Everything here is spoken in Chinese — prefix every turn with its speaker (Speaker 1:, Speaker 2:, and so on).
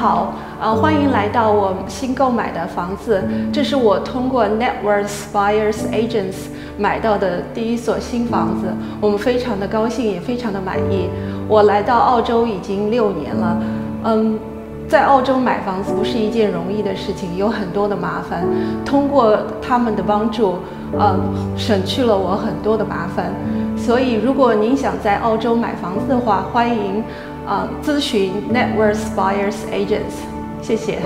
Speaker 1: 好，呃，欢迎来到我新购买的房子。这是我通过 Networks Buyers Agents 买到的第一所新房子，我们非常的高兴，也非常的满意。我来到澳洲已经六年了，嗯，在澳洲买房子不是一件容易的事情，有很多的麻烦。通过他们的帮助，呃，省去了我很多的麻烦。所以，如果您想在澳洲买房子的话，欢迎。啊，咨询 Networks Buyers Agents，谢谢。